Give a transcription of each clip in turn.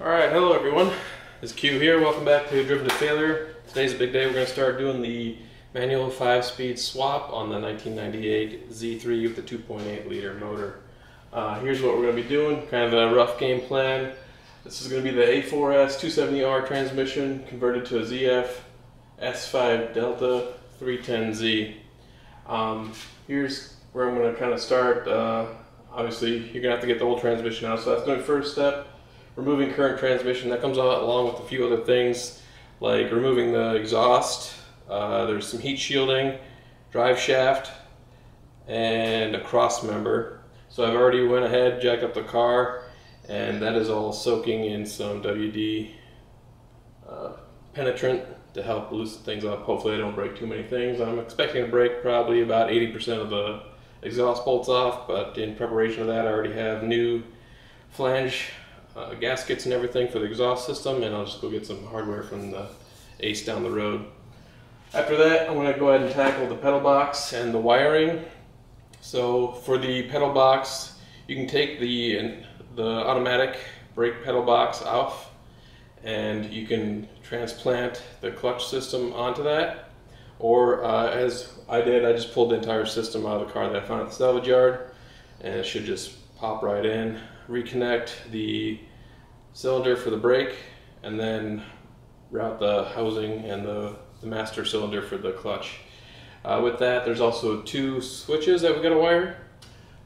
Alright, hello everyone. It's Q here. Welcome back to Driven to Failure. Today's a big day. We're going to start doing the manual 5-speed swap on the 1998 Z3 with the 2.8 liter motor. Uh, here's what we're going to be doing, kind of a rough game plan. This is going to be the A4S 270R transmission converted to a ZF S5 Delta 310Z. Um, here's where I'm going to kind of start. Uh, obviously, you're going to have to get the old transmission out, so that's the first step removing current transmission. That comes out along with a few other things like removing the exhaust. Uh, there's some heat shielding, drive shaft, and a cross member. So I've already went ahead, jacked up the car, and that is all soaking in some WD uh, penetrant to help loosen things up. Hopefully I don't break too many things. I'm expecting to break probably about 80% of the exhaust bolts off, but in preparation of that I already have new flange uh, gaskets and everything for the exhaust system and I'll just go get some hardware from the Ace down the road. After that I'm going to go ahead and tackle the pedal box and the wiring. So for the pedal box you can take the, the automatic brake pedal box off and you can transplant the clutch system onto that or uh, as I did I just pulled the entire system out of the car that I found at the salvage yard and it should just pop right in reconnect the cylinder for the brake and then route the housing and the, the master cylinder for the clutch. Uh, with that, there's also two switches that we got to wire.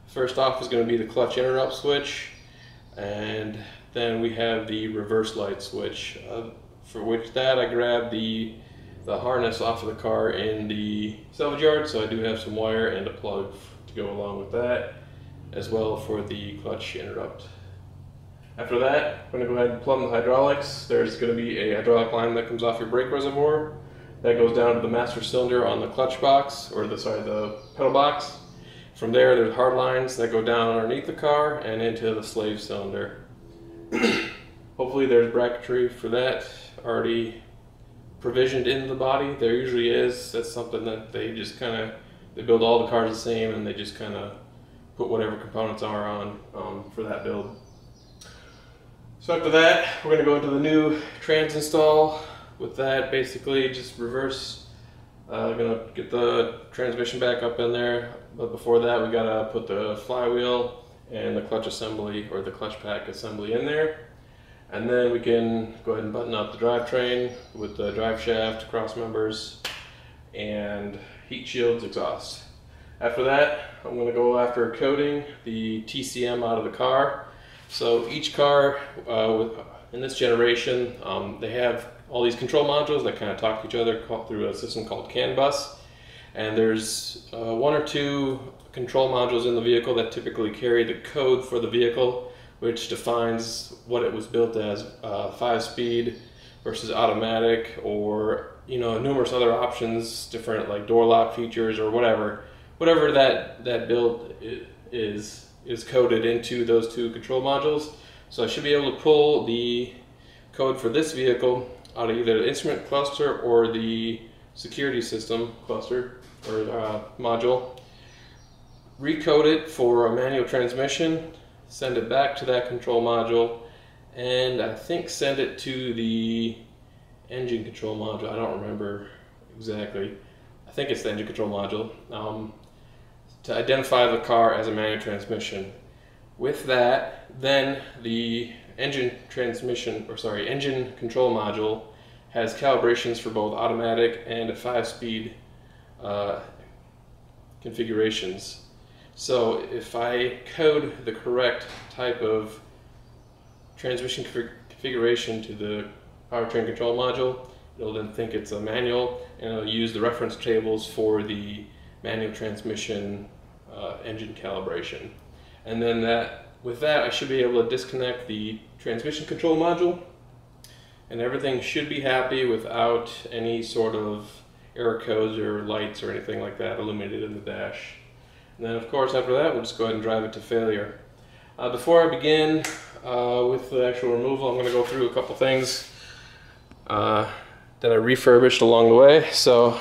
First off is going to be the clutch interrupt switch, and then we have the reverse light switch. Uh, for which that I grabbed the the harness off of the car in the salvage yard, so I do have some wire and a plug to go along with that as well for the clutch interrupt. After that, I'm going to go ahead and plumb the hydraulics. There's going to be a hydraulic line that comes off your brake reservoir that goes down to the master cylinder on the clutch box, or the sorry, the pedal box. From there, there's hard lines that go down underneath the car and into the slave cylinder. Hopefully there's bracketry for that already provisioned in the body. There usually is. That's something that they just kind of, they build all the cars the same and they just kind of put whatever components are on um, for that build. So after that, we're going to go into the new trans install. With that, basically just reverse. Uh, to get the transmission back up in there, but before that, we got to put the flywheel and the clutch assembly or the clutch pack assembly in there. And then we can go ahead and button up the drivetrain with the drive shaft, cross members, and heat shields exhaust. After that, I'm going to go after coding the TCM out of the car. So each car uh, in this generation, um, they have all these control modules that kind of talk to each other through a system called CAN bus. And there's uh, one or two control modules in the vehicle that typically carry the code for the vehicle, which defines what it was built as, uh, five speed versus automatic, or you know numerous other options, different like door lock features or whatever whatever that, that build is, is coded into those two control modules. So I should be able to pull the code for this vehicle out of either the instrument cluster or the security system cluster or uh, module, recode it for a manual transmission, send it back to that control module, and I think send it to the engine control module. I don't remember exactly. I think it's the engine control module. Um, to identify the car as a manual transmission. With that, then the engine transmission, or sorry, engine control module has calibrations for both automatic and a five-speed uh, configurations. So if I code the correct type of transmission configuration to the powertrain control module, it'll then think it's a manual and it'll use the reference tables for the manual transmission uh, engine calibration. And then that, with that, I should be able to disconnect the transmission control module and everything should be happy without any sort of error codes or lights or anything like that illuminated in the dash. And then of course after that we'll just go ahead and drive it to failure. Uh, before I begin uh, with the actual removal I'm going to go through a couple things uh, that I refurbished along the way. So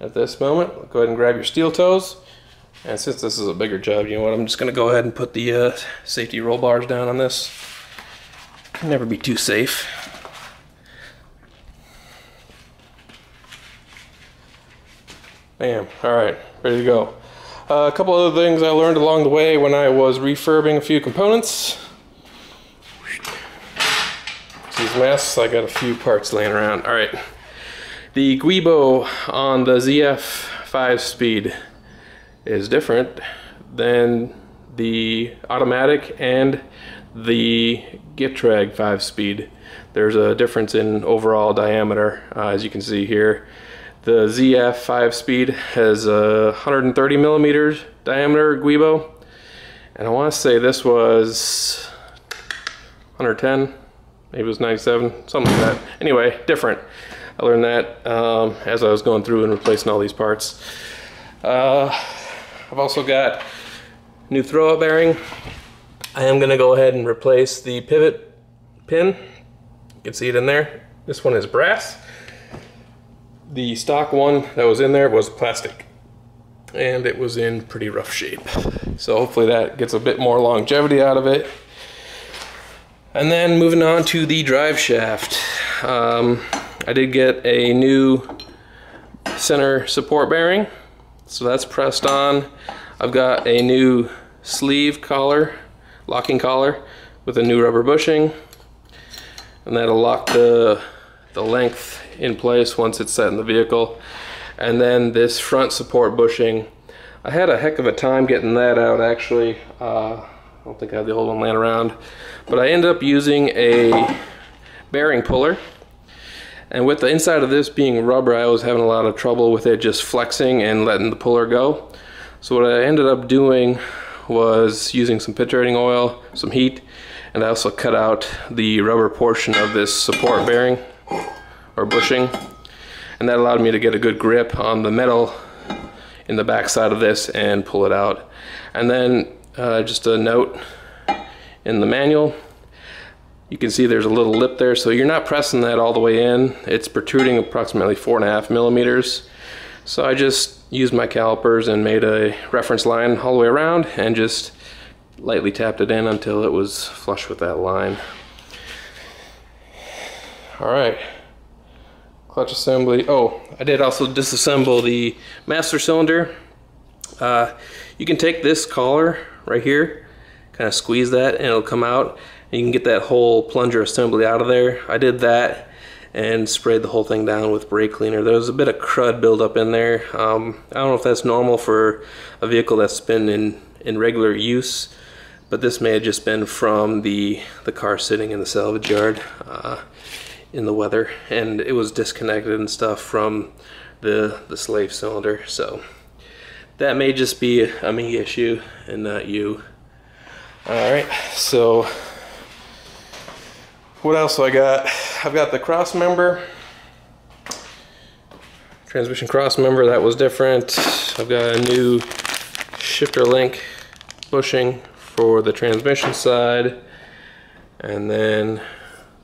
at this moment, go ahead and grab your steel toes and since this is a bigger job, you know what, I'm just gonna go ahead and put the uh, safety roll bars down on this. Can never be too safe. Bam. All right, ready to go. Uh, a couple other things I learned along the way when I was refurbing a few components. These masks, I got a few parts laying around. All right. The Guibo on the ZF 5 speed is different than the automatic and the Getrag 5 speed. There's a difference in overall diameter, uh, as you can see here. The ZF 5 speed has a 130 millimeters diameter Guibo, and I want to say this was 110, maybe it was 97, something like that. Anyway, different. I learned that um, as I was going through and replacing all these parts. Uh, I've also got new throwout bearing. I am going to go ahead and replace the pivot pin. You can see it in there. This one is brass. The stock one that was in there was plastic and it was in pretty rough shape. So hopefully that gets a bit more longevity out of it. And then moving on to the drive shaft. Um, I did get a new center support bearing. So that's pressed on. I've got a new sleeve collar, locking collar with a new rubber bushing. And that'll lock the, the length in place once it's set in the vehicle. And then this front support bushing, I had a heck of a time getting that out actually. Uh, I don't think I have the old one laying around. But I ended up using a bearing puller and with the inside of this being rubber, I was having a lot of trouble with it just flexing and letting the puller go. So what I ended up doing was using some penetrating oil, some heat, and I also cut out the rubber portion of this support bearing or bushing. And that allowed me to get a good grip on the metal in the back side of this and pull it out. And then uh, just a note in the manual, you can see there's a little lip there, so you're not pressing that all the way in. It's protruding approximately four and a half millimeters. So I just used my calipers and made a reference line all the way around and just lightly tapped it in until it was flush with that line. All right, clutch assembly. Oh, I did also disassemble the master cylinder. Uh, you can take this collar right here, kind of squeeze that and it'll come out you can get that whole plunger assembly out of there. I did that and sprayed the whole thing down with brake cleaner. There was a bit of crud buildup in there. Um, I don't know if that's normal for a vehicle that's been in, in regular use, but this may have just been from the, the car sitting in the salvage yard uh, in the weather, and it was disconnected and stuff from the, the slave cylinder. So that may just be a me issue and not you. All right, so what else I got? I've got the cross member. Transmission cross member, that was different. I've got a new shifter link bushing for the transmission side. And then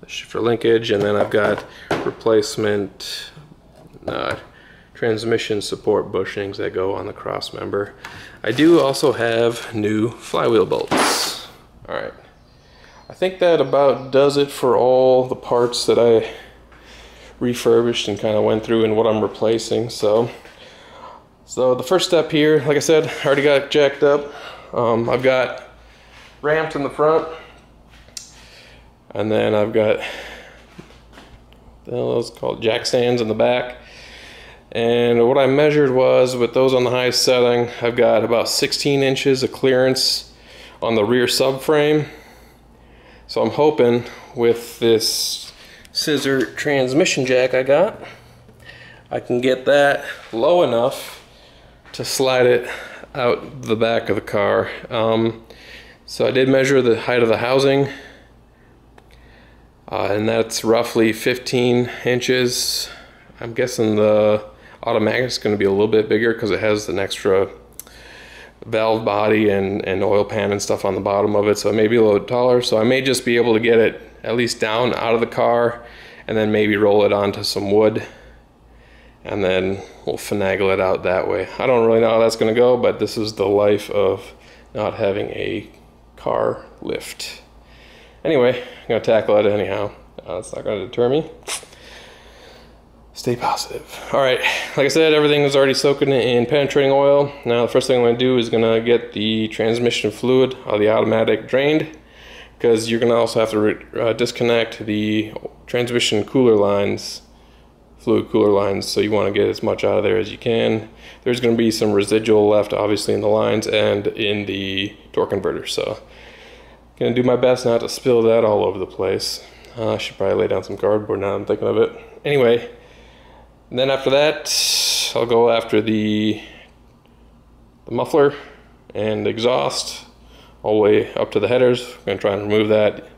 the shifter linkage, and then I've got replacement uh, transmission support bushings that go on the cross member. I do also have new flywheel bolts. All right. I think that about does it for all the parts that I refurbished and kind of went through and what I'm replacing. So, so the first step here, like I said, I already got jacked up. Um, I've got ramps in the front, and then I've got those called jack stands in the back. And what I measured was with those on the highest setting, I've got about 16 inches of clearance on the rear subframe so I'm hoping with this scissor transmission jack I got, I can get that low enough to slide it out the back of the car. Um, so I did measure the height of the housing, uh, and that's roughly 15 inches. I'm guessing the automatic is going to be a little bit bigger because it has an extra valve body and, and oil pan and stuff on the bottom of it, so it may be a little taller. So I may just be able to get it at least down out of the car and then maybe roll it onto some wood and then we'll finagle it out that way. I don't really know how that's going to go, but this is the life of not having a car lift. Anyway, I'm gonna tackle it anyhow. Uh, it's not gonna deter me. Stay positive. All right, like I said, everything is already soaking in penetrating oil. Now the first thing I'm gonna do is gonna get the transmission fluid of the automatic drained because you're gonna also have to uh, disconnect the transmission cooler lines, fluid cooler lines, so you wanna get as much out of there as you can. There's gonna be some residual left obviously in the lines and in the torque converter, so Gonna do my best not to spill that all over the place. Uh, I should probably lay down some cardboard now I'm thinking of it. Anyway, then after that, I'll go after the, the muffler and exhaust all the way up to the headers. I'm gonna try and remove that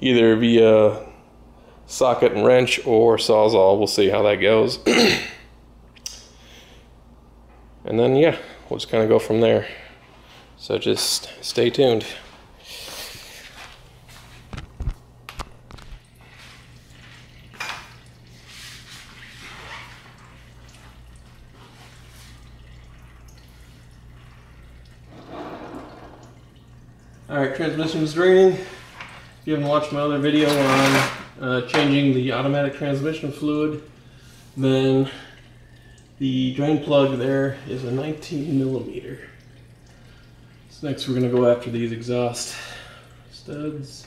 either via socket and wrench or sawzall. We'll see how that goes. and then yeah, we'll just kind of go from there. So just stay tuned. Alright, transmission is draining. If you haven't watched my other video on uh, changing the automatic transmission fluid, then the drain plug there is a 19 millimeter. So next we're going to go after these exhaust studs.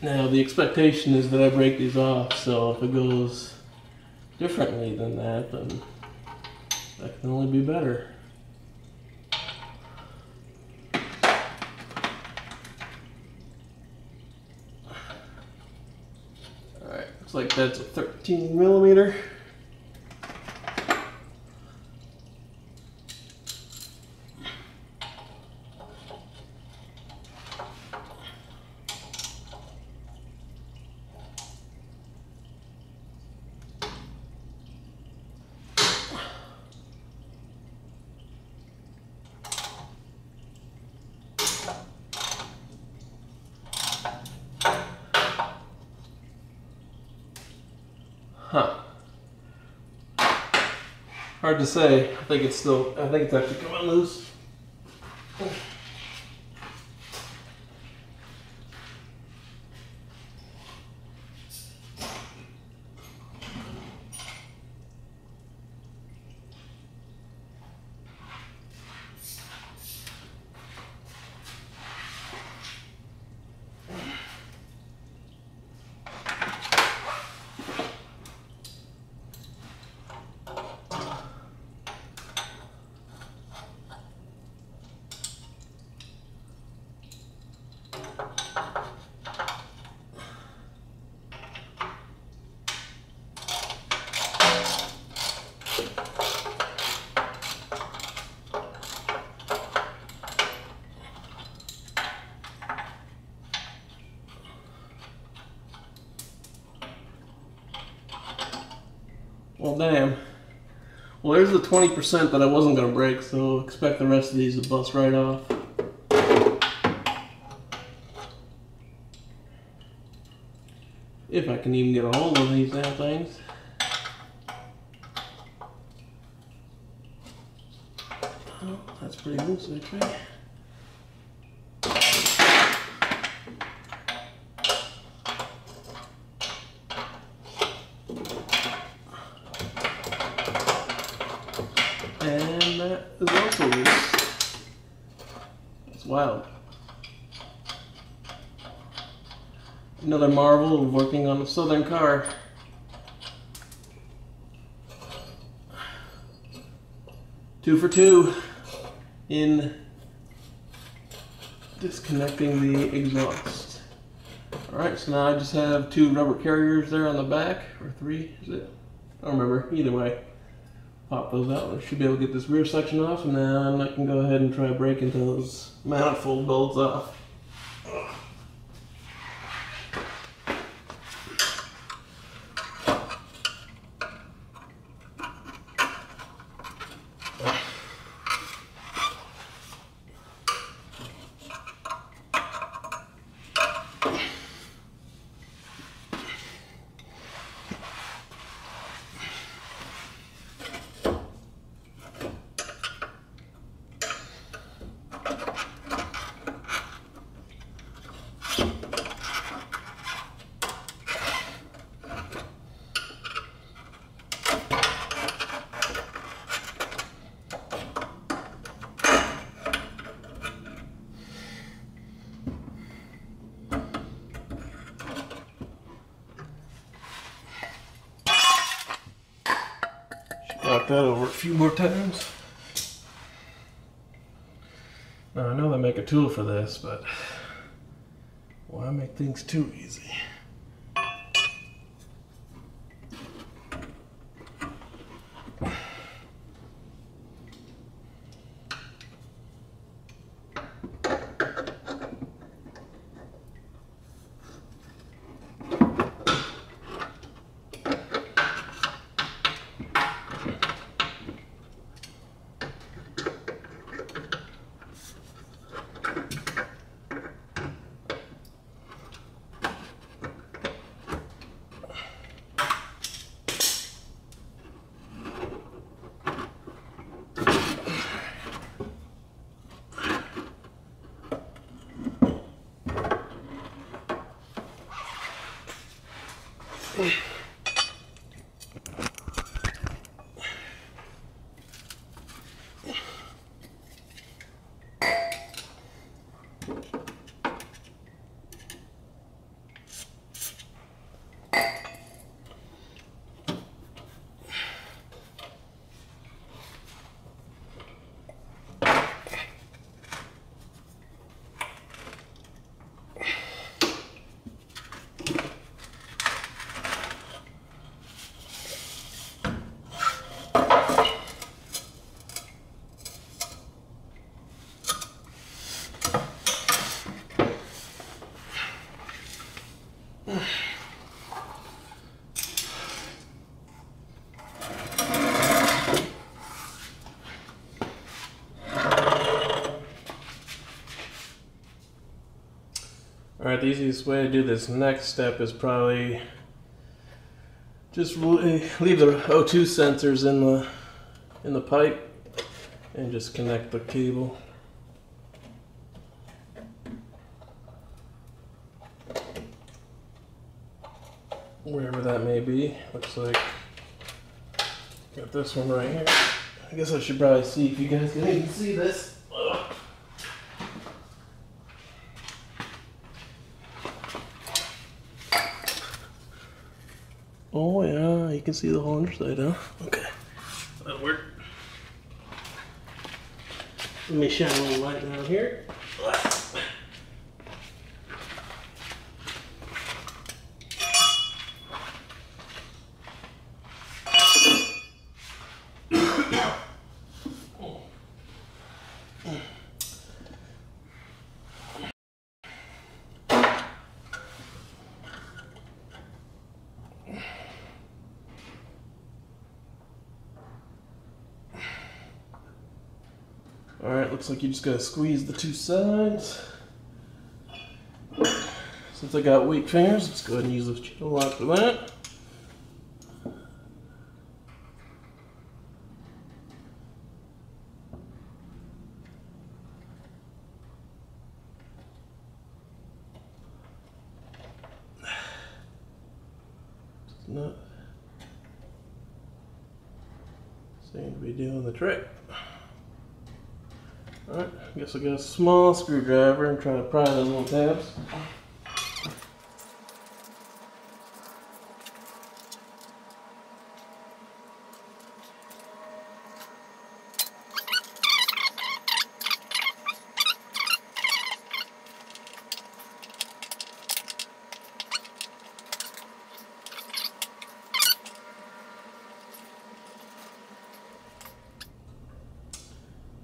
Now the expectation is that I break these off, so if it goes differently than that, then that can only be better. Like that's a 13 millimeter. Hard to say. I think it's still, I think it's actually coming loose. Well, damn. Well, there's the 20% that I wasn't going to break, so expect the rest of these to bust right off. If I can even get a hold of these damn things. That's pretty loose, actually. And that is also loose. Wild. Another marvel of working on a southern car. Two for two in disconnecting the exhaust. Alright, so now I just have two rubber carriers there on the back, or three, is it? I don't remember, either way pop those out. I should be able to get this rear section off and then I can go ahead and try breaking those manifold bolts off. Tool for this, but why make things too easy? All right, the easiest way to do this next step is probably just eh, leave the O2 sensors in the in the pipe and just connect the cable. Wherever that may be. Looks like got this one right here. I guess I should probably see if you guys can even see this. Ugh. Oh yeah, you can see the whole underside, huh? Okay, that'll work. Let me shine a little light down here. All right, looks like you just gotta squeeze the two sides. Since I got weak fingers, let's go ahead and use the channel lock for that. Does not seem to be doing the trick. Alright, I guess I'll get a small screwdriver and try to pry those little tabs.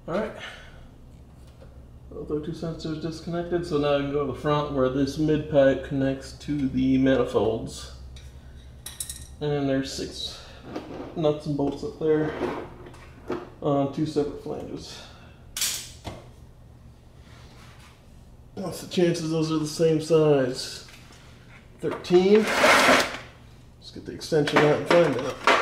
Alright. Both O2 sensors disconnected, so now I can go to the front where this mid pipe connects to the manifolds. And there's six nuts and bolts up there on two separate flanges. What's the chances those are the same size? 13. Let's get the extension out and find out.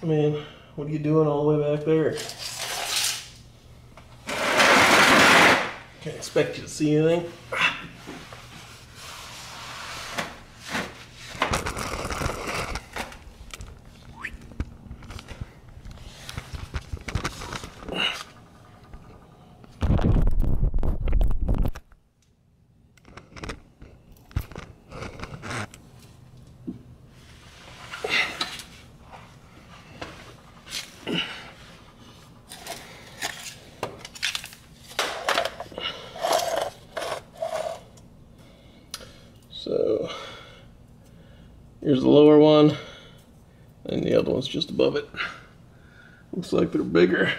I mean, what are you doing all the way back there? Can't expect you to see anything. So here's the lower one, and the other one's just above it. Looks like they're bigger.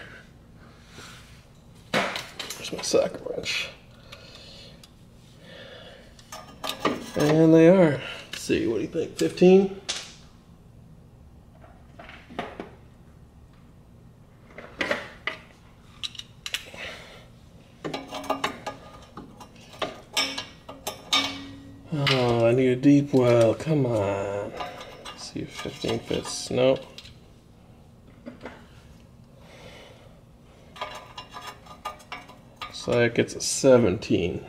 There's my socket wrench. And they are. Let's see, what do you think? 15? Oh, I need a deep well. Come on. 15 fits. Nope. Looks like it's a 17.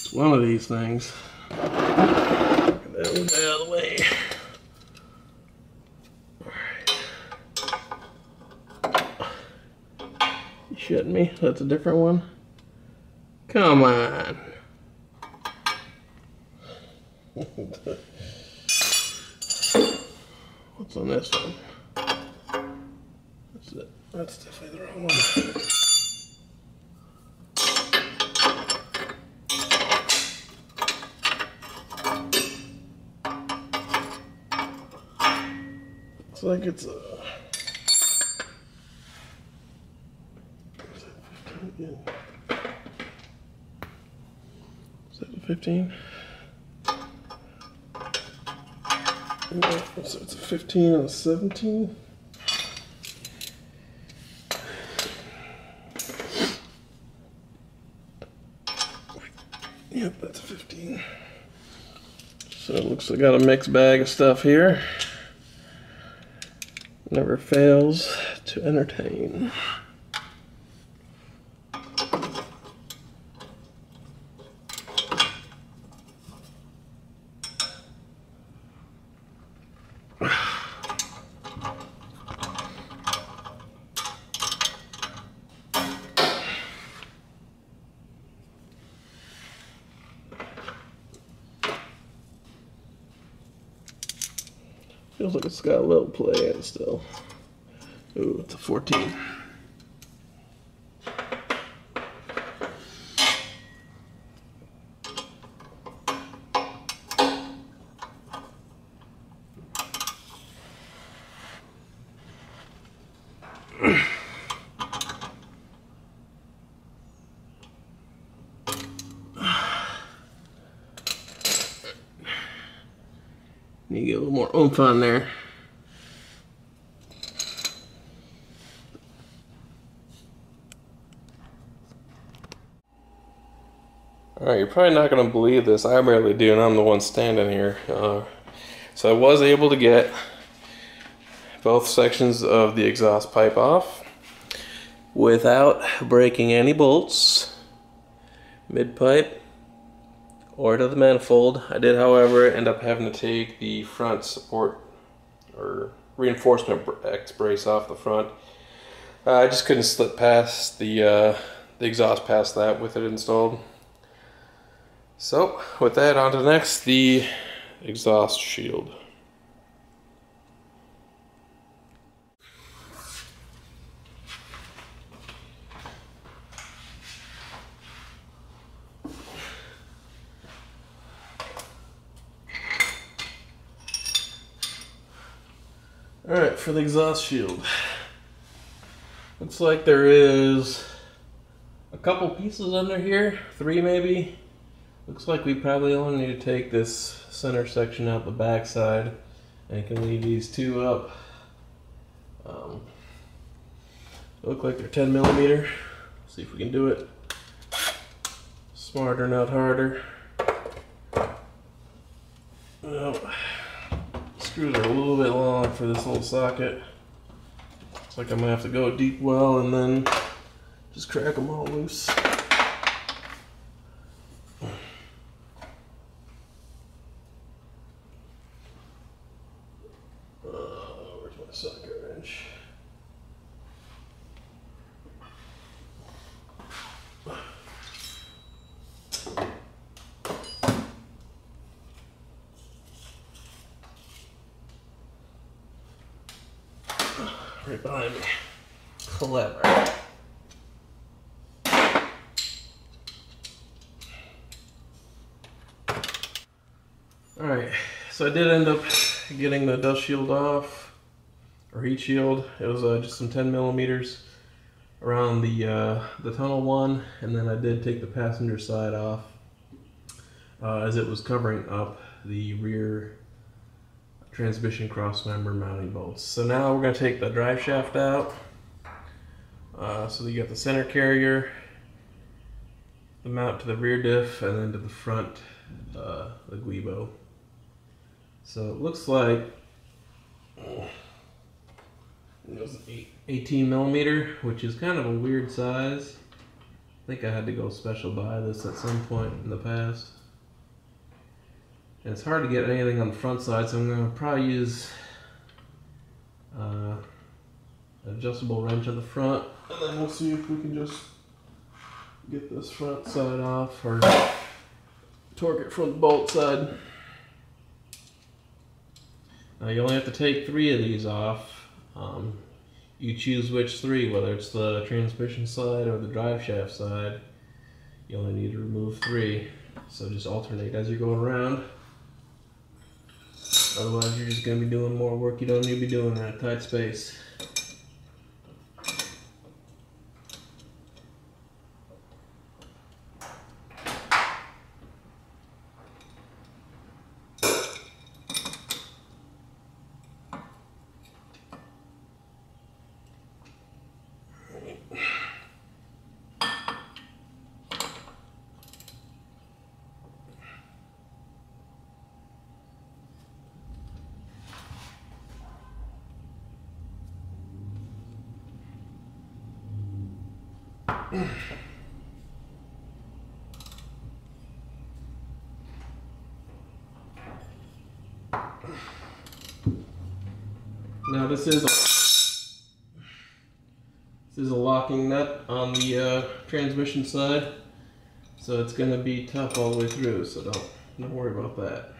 It's one of these things. Get that one out of the way. You shitting me? That's a different one? Come on. What's on this one? That's it. That's definitely the wrong one. Looks like it's a. Is that 15 again? Is that a 15? So it's a 15 and a 17. Yep, that's a 15. So it looks like I got a mixed bag of stuff here. Never fails to entertain. Feels like it's got a little still. Ooh, it's a 14. Need to get a little more oomph on there. Alright, you're probably not going to believe this. I barely do, and I'm the one standing here. Uh, so I was able to get both sections of the exhaust pipe off without breaking any bolts. Mid pipe or to the manifold. I did, however, end up having to take the front support or reinforcement X brace off the front. Uh, I just couldn't slip past the uh, the exhaust past that with it installed. So with that, on to the next, the exhaust shield. Alright, for the exhaust shield. Looks like there is a couple pieces under here, three maybe, Looks like we probably only need to take this center section out the back side and can leave these two up. Um, look like they're 10 millimeter. See if we can do it. Smarter, not harder. Well, screws are a little bit long for this little socket. Looks like I'm gonna have to go deep well and then just crack them all loose. socket wrench. Right behind me. Clever. Alright, so I did end up getting the dust shield off or heat shield. It was uh, just some 10 millimeters around the uh, the tunnel one, and then I did take the passenger side off uh, as it was covering up the rear transmission cross member mounting bolts. So now we're going to take the drive shaft out. Uh, so you got the center carrier, the mount to the rear diff, and then to the front, uh, the guibo. So it looks like it was 18 millimeter, which is kind of a weird size. I think I had to go special buy this at some point in the past. And it's hard to get anything on the front side, so I'm going to probably use uh, an adjustable wrench on the front, and then we'll see if we can just get this front side off or torque it from the bolt side. Now you only have to take three of these off um, you choose which three, whether it's the transmission side or the drive shaft side. You only need to remove three. So just alternate as you're going around. Otherwise you're just going to be doing more work you don't need to be doing in a tight space. Now this is a this is a locking nut on the uh, transmission side, so it's going to be tough all the way through. So don't don't worry about that.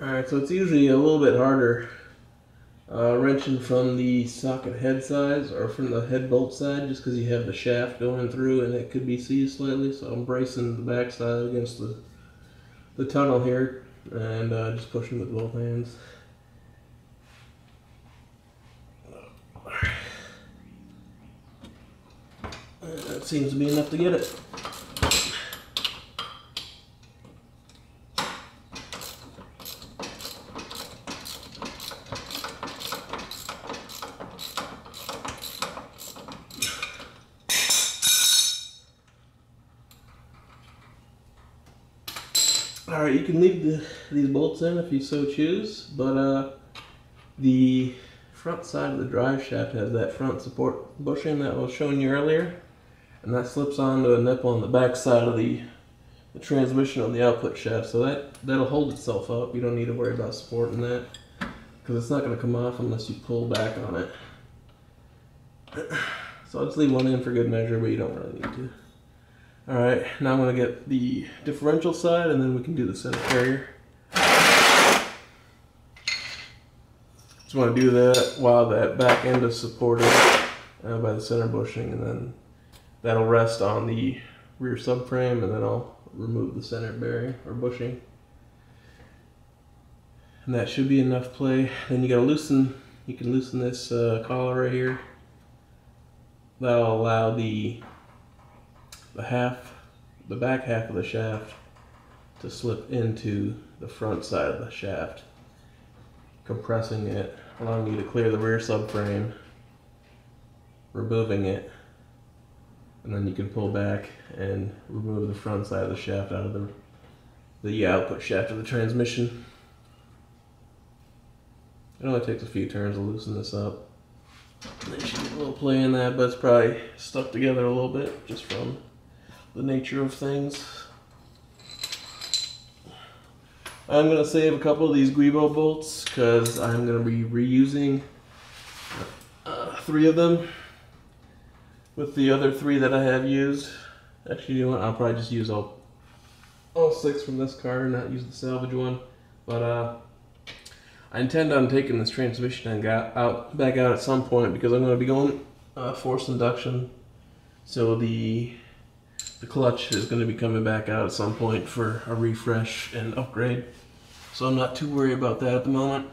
Alright, so it's usually a little bit harder uh, wrenching from the socket head size or from the head bolt side just because you have the shaft going through and it could be seized slightly. So I'm bracing the back side against the, the tunnel here and uh, just pushing with both hands. That seems to be enough to get it. Alright, you can leave the, if you so choose, but uh, the front side of the drive shaft has that front support bushing that I was showing you earlier, and that slips onto a nipple on the back side of the, the transmission on the output shaft, so that, that'll hold itself up. You don't need to worry about supporting that, because it's not going to come off unless you pull back on it. So I'll just leave one in for good measure, but you don't really need to. All right, now I'm gonna get the differential side and then we can do the center carrier. Just want to do that while that back end is supported uh, by the center bushing, and then that'll rest on the rear subframe, and then I'll remove the center bearing or bushing. And that should be enough play. Then you gotta loosen, you can loosen this uh, collar right here. That'll allow the the half, the back half of the shaft to slip into the front side of the shaft, compressing it, allowing you to clear the rear subframe, removing it, and then you can pull back and remove the front side of the shaft out of the the output shaft of the transmission. It only takes a few turns to loosen this up. You should get a little play in that, but it's probably stuck together a little bit just from the nature of things. I'm gonna save a couple of these Guibo bolts because I'm gonna be reusing uh, three of them with the other three that I have used. Actually, you know what? I'll probably just use all all six from this car, and not use the salvage one. But uh, I intend on taking this transmission and got out back out at some point because I'm going to be going uh, forced induction. So the the clutch is going to be coming back out at some point for a refresh and upgrade. So I'm not too worried about that at the moment.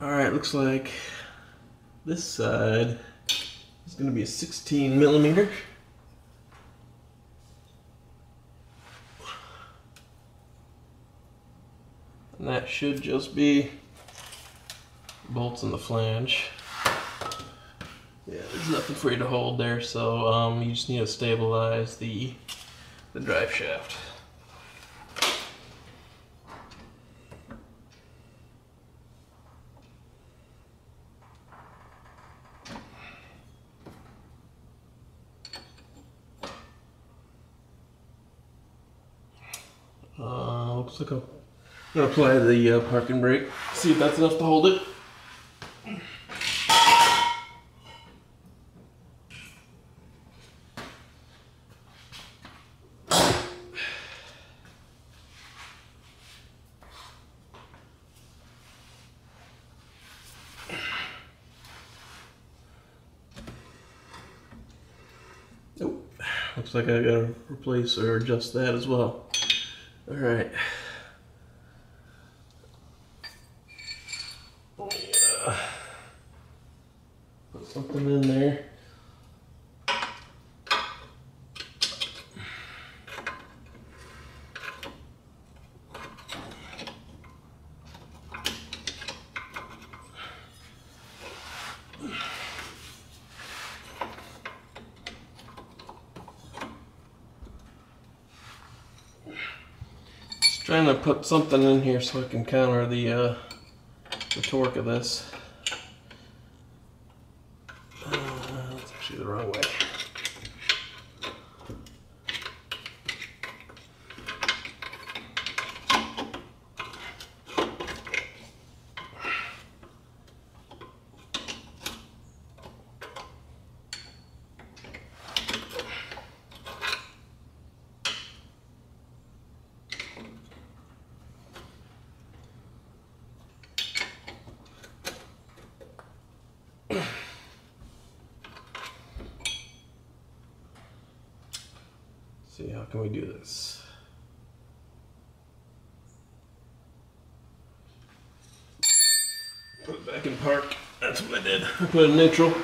Alright, looks like this side is going to be a 16 millimeter. And that should just be bolts in the flange. Yeah, there's nothing for you to hold there, so um, you just need to stabilize the, the drive shaft. Uh, looks like I'm gonna apply the uh, parking brake. See if that's enough to hold it. Nope. Looks like I gotta replace or adjust that as well. All right. Yeah. Put something in there. Just trying to put something in here so I can counter the uh, the torque of this. Uh, that's actually the wrong way. See how can we do this. Put it back in park. That's what I did. I put it in neutral.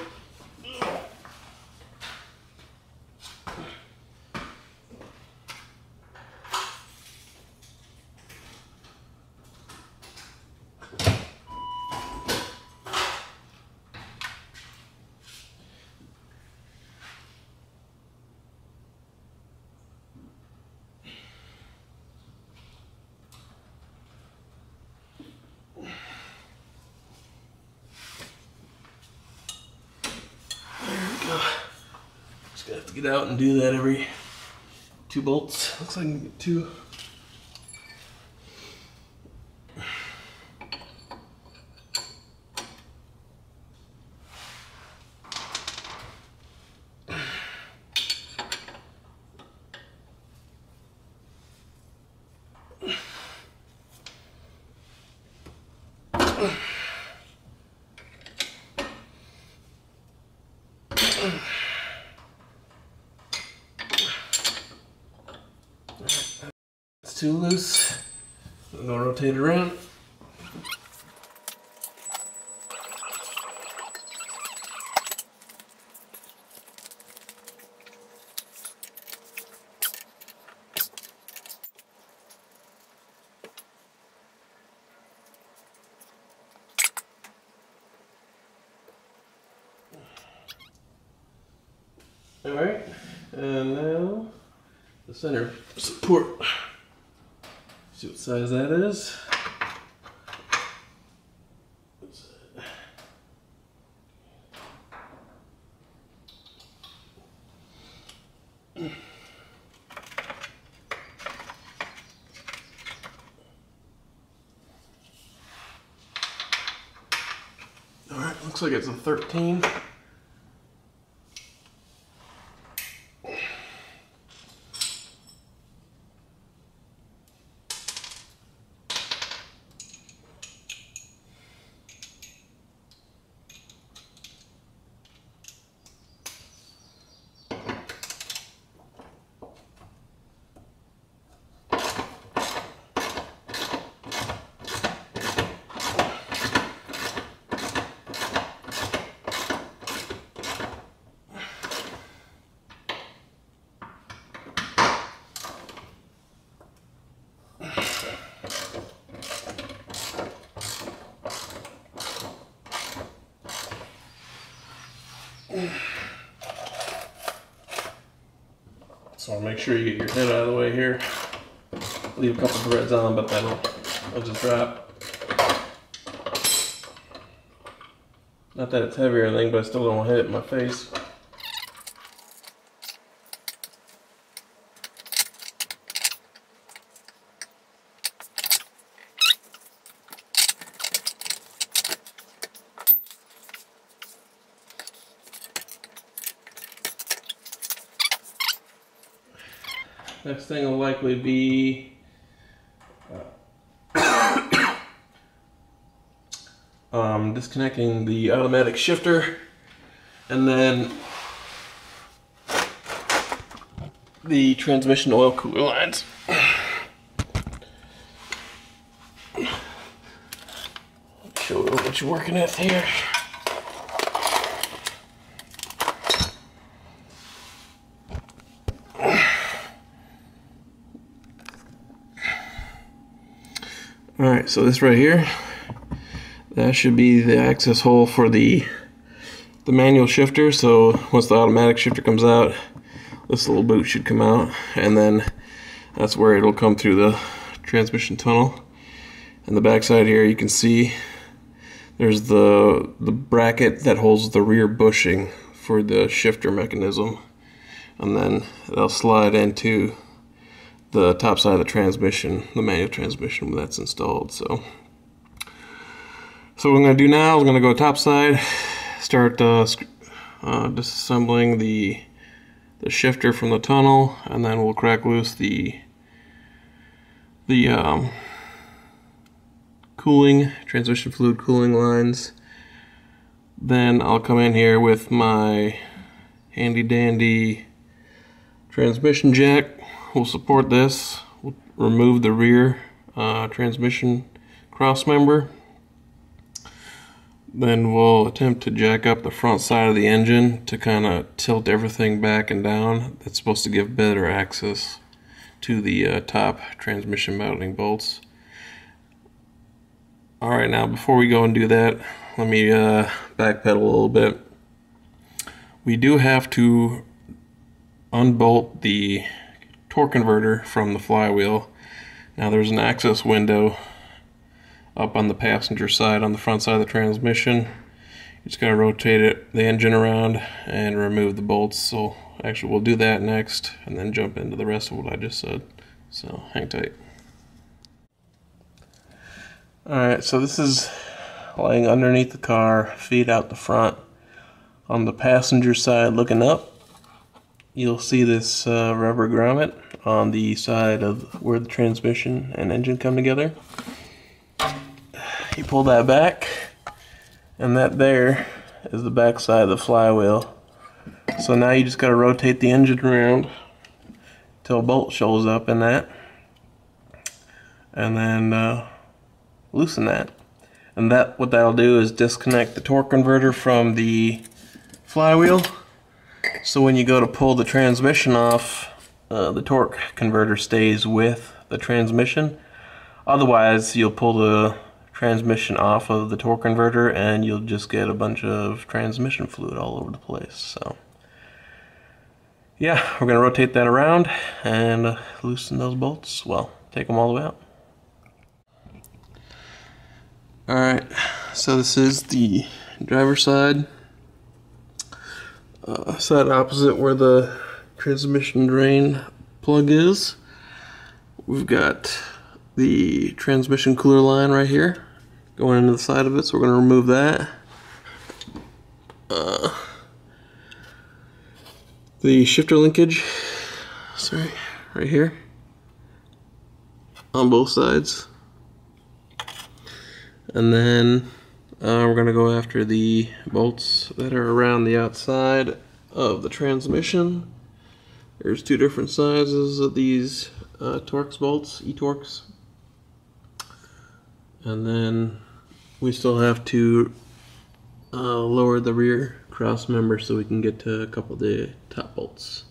Just gonna have to get out and do that every two bolts. Looks like I can get two. It's too loose. I'm gonna rotate it around. All right, and now the center support. See what size that is. All right, looks like it's a 13. So make sure you get your head out of the way here. Leave a couple threads on, but that'll, will just drop. Not that it's heavy or anything, but I still don't want to hit it in my face. Next thing will likely be uh, um, disconnecting the automatic shifter and then the transmission oil cooler lines. Show what you're working with here. All right, so this right here, that should be the access hole for the the manual shifter. So once the automatic shifter comes out, this little boot should come out, and then that's where it'll come through the transmission tunnel. And the backside here, you can see there's the the bracket that holds the rear bushing for the shifter mechanism, and then they'll slide into the top side of the transmission, the manual transmission when that's installed. So, so what I'm going to do now is I'm going to go top side, start uh, uh, disassembling the the shifter from the tunnel, and then we'll crack loose the the um, cooling transmission fluid cooling lines. Then I'll come in here with my handy dandy transmission jack will support this. We'll remove the rear uh, transmission cross member. Then we'll attempt to jack up the front side of the engine to kind of tilt everything back and down. That's supposed to give better access to the uh, top transmission mounting bolts. Alright, now before we go and do that, let me uh, backpedal a little bit. We do have to unbolt the torque converter from the flywheel. Now there's an access window up on the passenger side on the front side of the transmission. You just gotta rotate it, the engine around and remove the bolts. So actually we'll do that next and then jump into the rest of what I just said. So hang tight. Alright, so this is laying underneath the car, feet out the front. On the passenger side looking up, you'll see this uh, rubber grommet on the side of where the transmission and engine come together. You pull that back, and that there is the back side of the flywheel So now you just got to rotate the engine around till a bolt shows up in that. And then uh, loosen that. And that what that'll do is disconnect the torque converter from the flywheel. So when you go to pull the transmission off, uh, the torque converter stays with the transmission. Otherwise, you'll pull the transmission off of the torque converter and you'll just get a bunch of transmission fluid all over the place. So yeah, we're going to rotate that around and loosen those bolts. Well, take them all the way out. Alright, so this is the driver side. Uh, side opposite where the transmission drain plug is. We've got the transmission cooler line right here going into the side of it, so we're going to remove that. Uh, the shifter linkage, sorry, right here on both sides. And then uh, we're going to go after the bolts that are around the outside of the transmission. There's two different sizes of these uh, Torx bolts, E-Torx. And then we still have to uh, lower the rear cross member so we can get to a couple of the top bolts.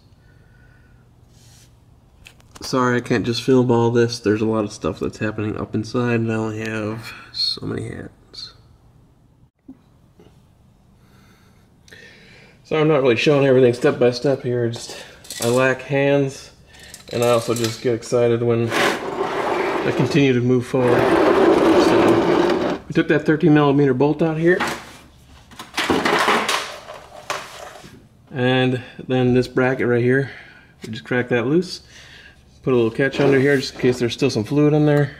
Sorry I can't just film all this, there's a lot of stuff that's happening up inside and I only have so many hands. So I'm not really showing everything step by step here, just I lack hands and I also just get excited when I continue to move forward. So we took that 13 millimeter bolt out here And then this bracket right here, we just crack that loose. Put a little catch under here just in case there's still some fluid in there.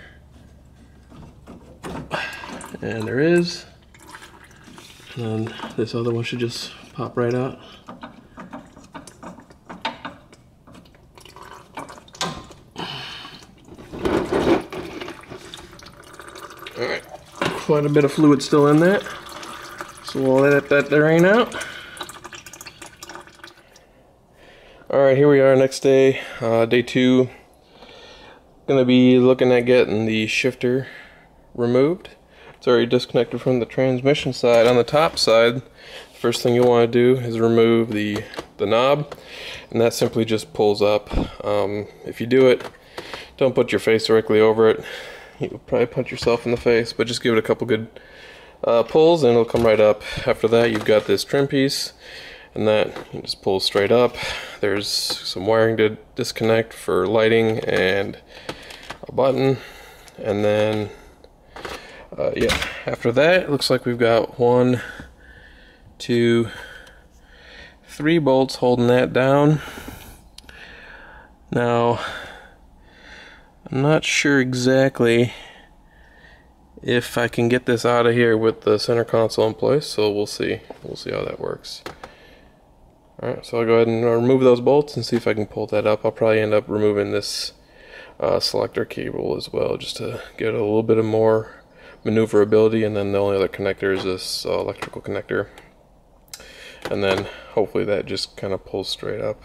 And there is. And this other one should just pop right out. Quite a bit of fluid still in that. So we'll let that drain out. Alright, here we are next day, uh, day two. Gonna be looking at getting the shifter removed. It's already disconnected from the transmission side. On the top side, first thing you'll want to do is remove the, the knob, and that simply just pulls up. Um, if you do it, don't put your face directly over it. You'll probably punch yourself in the face, but just give it a couple good uh, pulls and it'll come right up. After that, you've got this trim piece and that just pulls straight up. There's some wiring to disconnect for lighting and a button. And then, uh, yeah, after that, it looks like we've got one, two, three bolts holding that down. Now, not sure exactly if I can get this out of here with the center console in place, so we'll see. We'll see how that works. Alright, so I'll go ahead and remove those bolts and see if I can pull that up. I'll probably end up removing this uh, selector cable as well, just to get a little bit of more maneuverability, and then the only other connector is this uh, electrical connector. And then hopefully that just kind of pulls straight up.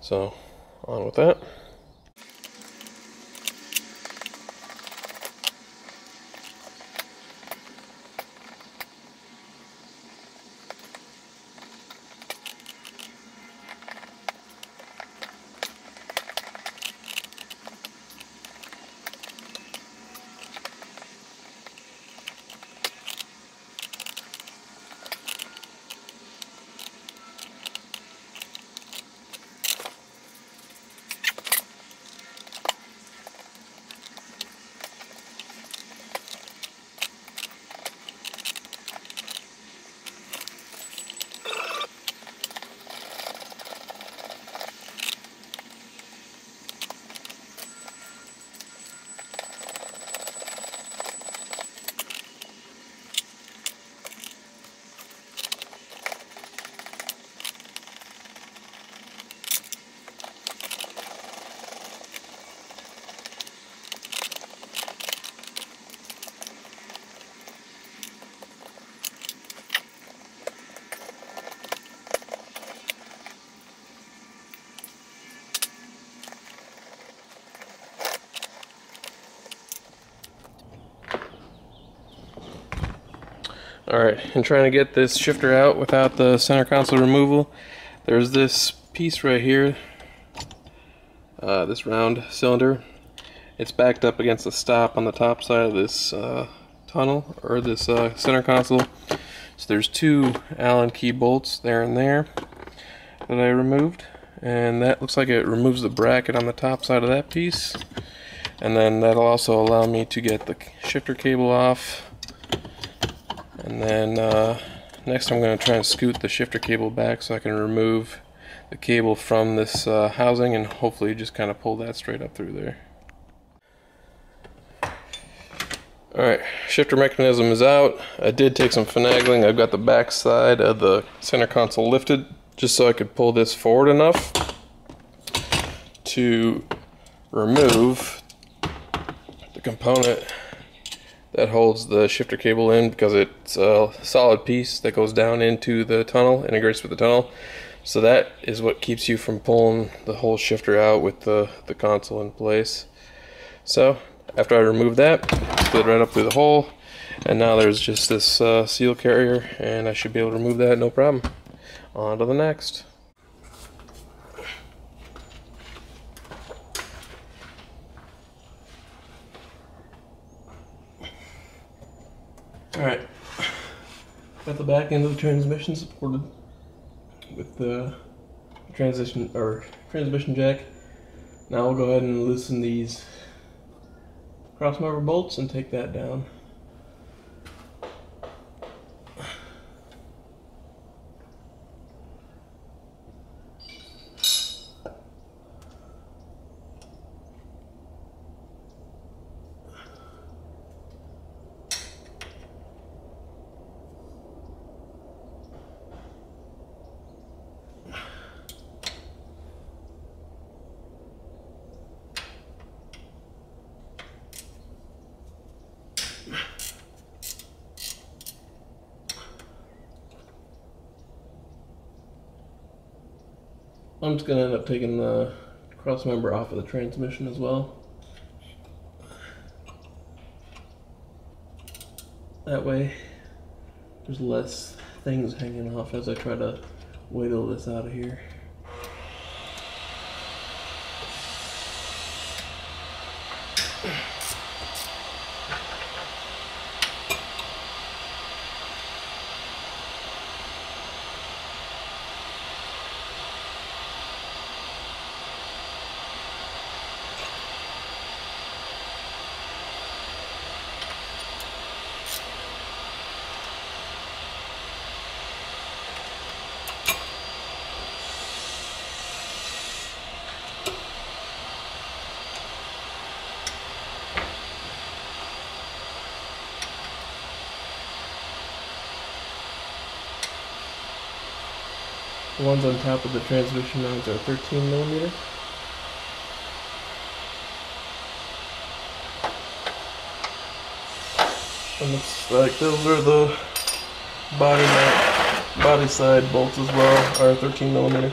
So, on with that. Alright, and trying to get this shifter out without the center console removal, there's this piece right here, uh, this round cylinder. It's backed up against the stop on the top side of this uh, tunnel, or this uh, center console. So there's two Allen key bolts there and there that I removed. And that looks like it removes the bracket on the top side of that piece. And then that'll also allow me to get the shifter cable off and then uh, next I'm going to try and scoot the shifter cable back so I can remove the cable from this uh, housing and hopefully just kind of pull that straight up through there. Alright, shifter mechanism is out. I did take some finagling. I've got the back side of the center console lifted just so I could pull this forward enough to remove the component that holds the shifter cable in because it's a solid piece that goes down into the tunnel, integrates with the tunnel. So that is what keeps you from pulling the whole shifter out with the, the console in place. So after I remove that, slid right up through the hole, and now there's just this uh, seal carrier, and I should be able to remove that no problem. On to the next. Alright, got the back end of the transmission supported with the transition or transmission jack. Now we'll go ahead and loosen these cross member bolts and take that down. Just gonna end up taking the cross member off of the transmission as well. That way there's less things hanging off as I try to wiggle this out of here. Ones on top of the transmission mounts are 13 millimeter. And looks like those are the body mount, body side bolts as well, are 13 millimeter.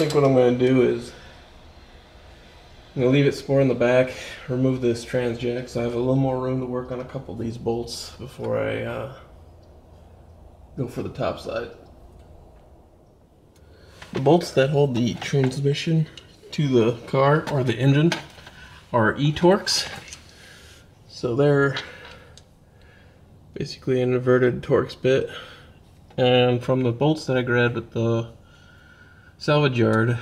I think what I'm going to do is Spore in the back, remove this trans jack so I have a little more room to work on a couple of these bolts before I uh, go for the top side. The bolts that hold the transmission to the car or the engine are E-Torx. So they're basically an inverted Torx bit. And from the bolts that I grabbed at the salvage yard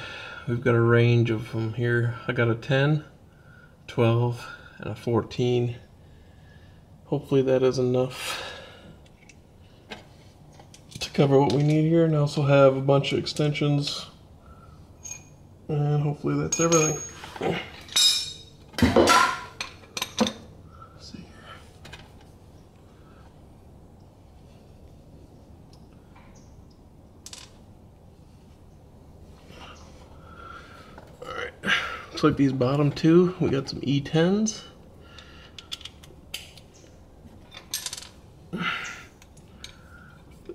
we've got a range of them here. I got a 10 12 and a 14 hopefully that is enough to cover what we need here. And I also have a bunch of extensions. And hopefully that's everything Like these bottom two, we got some E10s.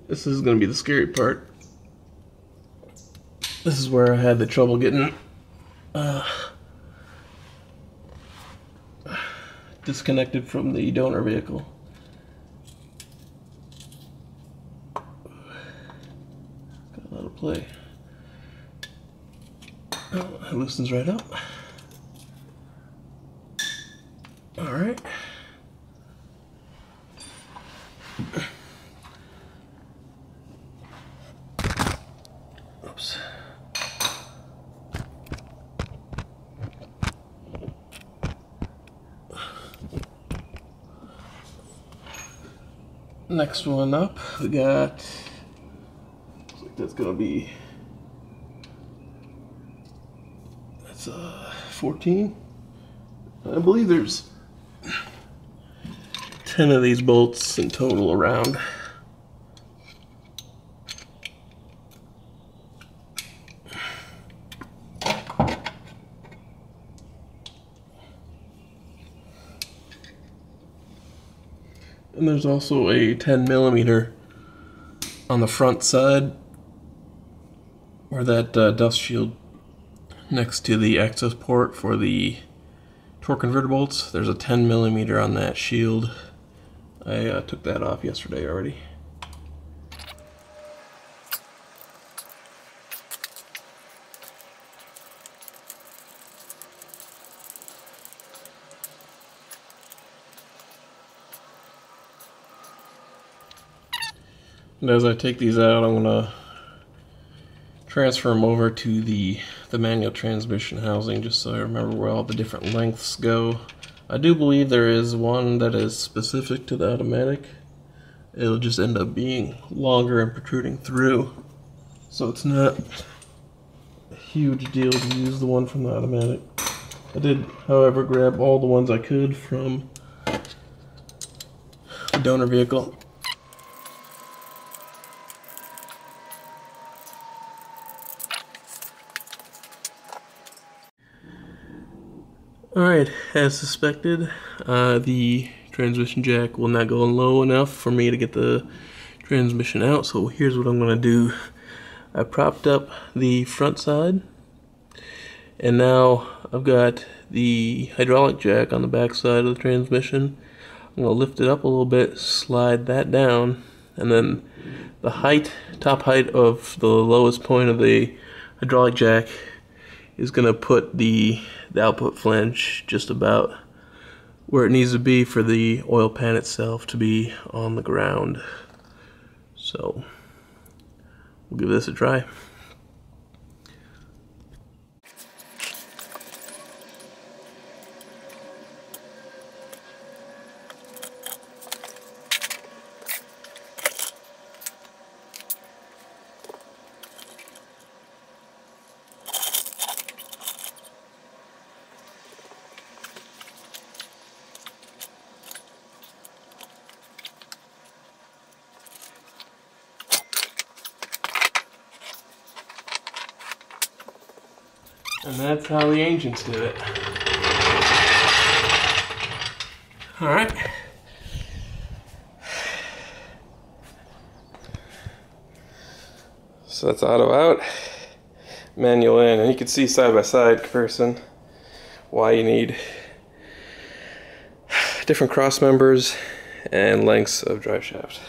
This is going to be the scary part. This is where I had the trouble getting uh, disconnected from the donor vehicle. Got a lot of play. Oh, it loosens right up. All right. Oops. Next one up, we got, looks like that's gonna be, that's uh, 14. I believe there's 10 of these bolts in total around. And there's also a 10 millimeter on the front side where that uh, dust shield next to the access port for the torque converter bolts. There's a 10 millimeter on that shield. I uh, took that off yesterday already. And as I take these out, I'm gonna transfer them over to the, the manual transmission housing just so I remember where all the different lengths go. I do believe there is one that is specific to the automatic. It'll just end up being longer and protruding through. So it's not a huge deal to use the one from the automatic. I did, however, grab all the ones I could from the donor vehicle Alright, as suspected, uh, the transmission jack will not go low enough for me to get the transmission out, so here's what I'm going to do. I propped up the front side, and now I've got the hydraulic jack on the back side of the transmission. I'm going to lift it up a little bit, slide that down, and then the height, top height of the lowest point of the hydraulic jack is going to put the, the output flange just about where it needs to be for the oil pan itself to be on the ground. So we'll give this a try. And that's how the ancients did it. All right. So that's auto out, manual in, and you can see side by side comparison why you need different cross members and lengths of drive shaft.